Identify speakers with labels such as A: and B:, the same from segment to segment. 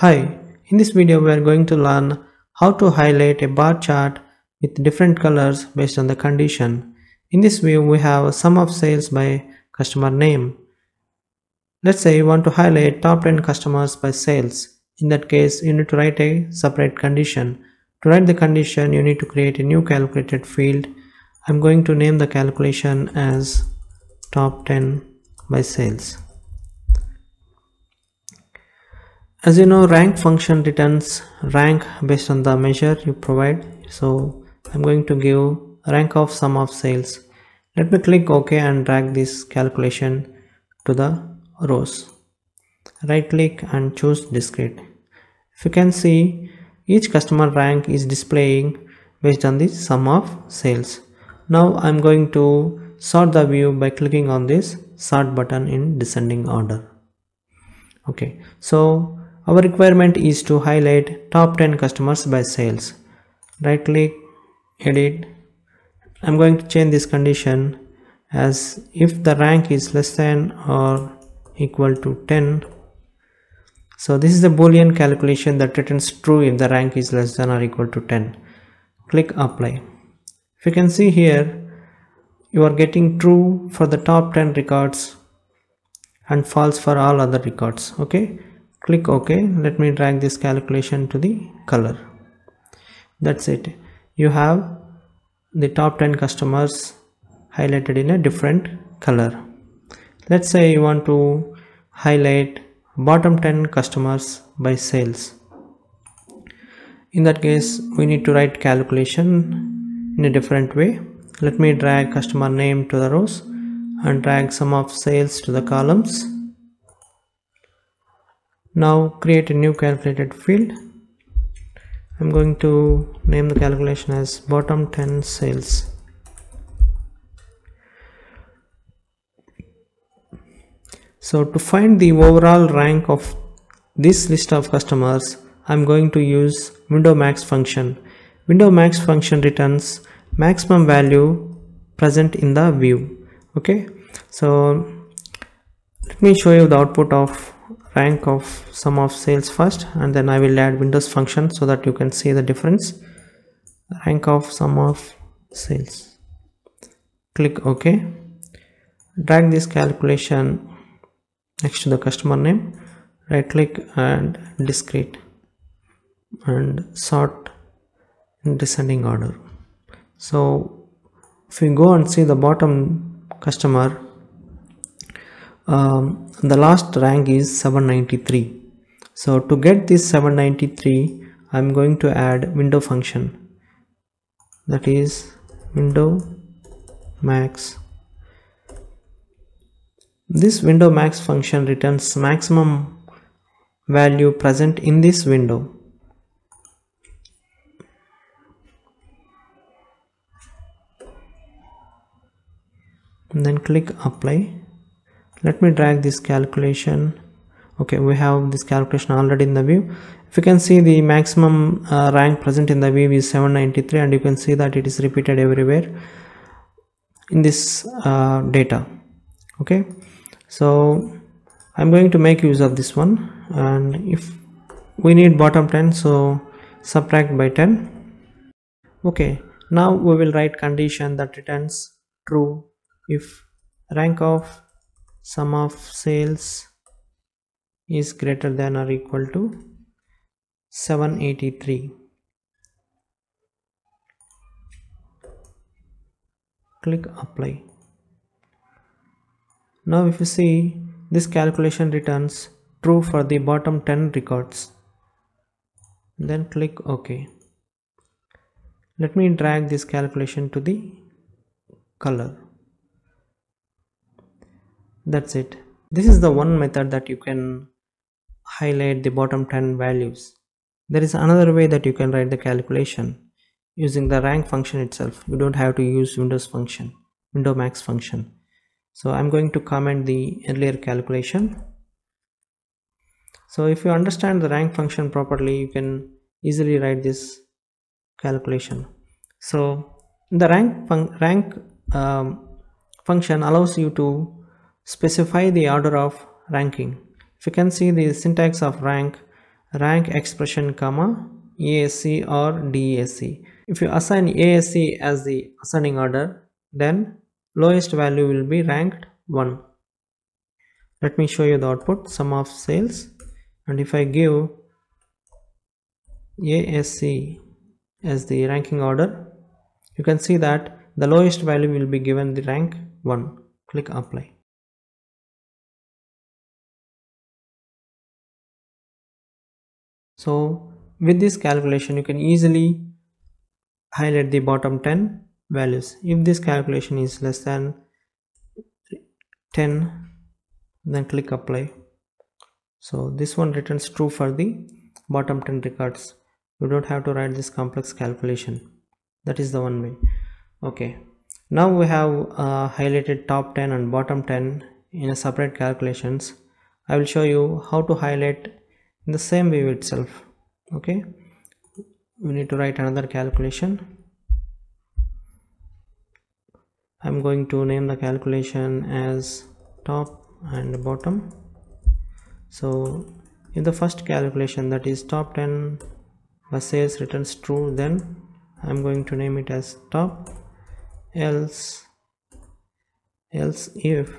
A: Hi, in this video we are going to learn how to highlight a bar chart with different colors based on the condition. In this view we have a sum of sales by customer name. Let's say you want to highlight top 10 customers by sales. In that case you need to write a separate condition. To write the condition you need to create a new calculated field. I'm going to name the calculation as top 10 by sales. As you know rank function returns rank based on the measure you provide. So i'm going to give rank of sum of sales. Let me click ok and drag this calculation to the rows. Right click and choose discrete. If you can see each customer rank is displaying based on the sum of sales. Now i'm going to sort the view by clicking on this sort button in descending order. Okay. So our requirement is to highlight top 10 customers by sales. Right click, edit. I'm going to change this condition as if the rank is less than or equal to 10. So this is a boolean calculation that returns true if the rank is less than or equal to 10. Click apply. If you can see here, you are getting true for the top 10 records and false for all other records. Okay click ok let me drag this calculation to the color. That's it. You have the top 10 customers highlighted in a different color. Let's say you want to highlight bottom 10 customers by sales. In that case we need to write calculation in a different way. Let me drag customer name to the rows and drag sum of sales to the columns now create a new calculated field. I'm going to name the calculation as bottom 10 sales so to find the overall rank of this list of customers I'm going to use window max function. Window max function returns maximum value present in the view. Okay? So let me show you the output of rank of sum of sales first and then I will add windows function so that you can see the difference. Rank of sum of sales. Click ok. Drag this calculation next to the customer name. Right click and discrete. And sort in descending order. So if we go and see the bottom customer um, the last rank is 793 so to get this 793 I'm going to add window function. That is window max. This window max function returns maximum value present in this window. And then click apply let me drag this calculation. Okay we have this calculation already in the view. If you can see the maximum uh, rank present in the view is 793 and you can see that it is repeated everywhere in this uh, data. Okay so I'm going to make use of this one. And if we need bottom 10 so subtract by 10 okay now we will write condition that returns true if rank of sum of sales is greater than or equal to 783 click apply. Now if you see this calculation returns true for the bottom 10 records. Then click ok. Let me drag this calculation to the color that's it. This is the one method that you can highlight the bottom 10 values. There is another way that you can write the calculation using the rank function itself. You don't have to use windows function window max function. So i'm going to comment the earlier calculation. So if you understand the rank function properly you can easily write this calculation. So the rank fun rank um, function allows you to specify the order of ranking if you can see the syntax of rank rank expression comma ASC or DASC. If you assign ASC as the ascending order, then lowest value will be ranked 1. Let me show you the output sum of sales and if I give ASC as the ranking order, you can see that the lowest value will be given the rank 1. Click apply. So with this calculation you can easily highlight the bottom 10 values. If this calculation is less than 10 then click apply. So this one returns true for the bottom 10 records. You don't have to write this complex calculation. That is the one way. Okay. Now we have uh, highlighted top 10 and bottom 10 in a separate calculations. I will show you how to highlight in the same view itself okay? We need to write another calculation. I'm going to name the calculation as top and bottom. So in the first calculation that is top 10 by sales returns true then I'm going to name it as top. Else else if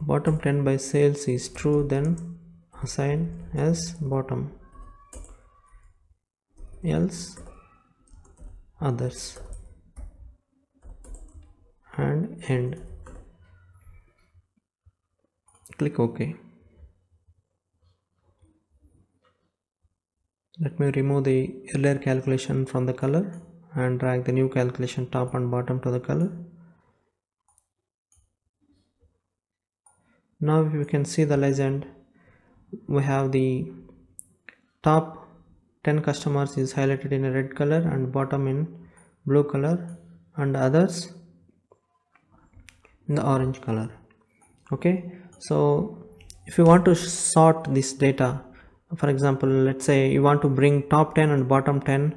A: bottom 10 by sales is true then assign as bottom. Else others. And end. Click ok. Let me remove the earlier calculation from the color and drag the new calculation top and bottom to the color now you can see the legend. We have the top 10 customers is highlighted in a red color and bottom in blue color and others in the orange color. Okay? So if you want to sort this data for example let's say you want to bring top 10 and bottom 10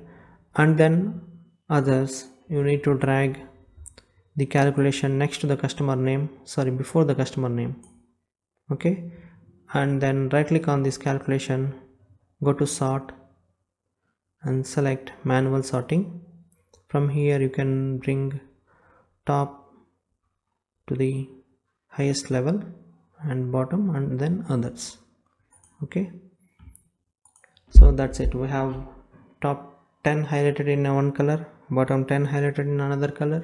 A: and then others you need to drag the calculation next to the customer name sorry before the customer name okay? And then right click on this calculation go to sort and select manual sorting. From here you can bring top to the highest level and bottom and then others. Okay? So that's it. We have top 10 highlighted in one color bottom 10 highlighted in another color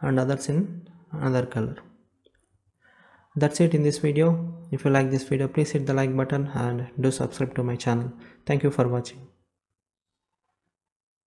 A: and others in another color that's it in this video. If you like this video please hit the like button and do subscribe to my channel. Thank you for watching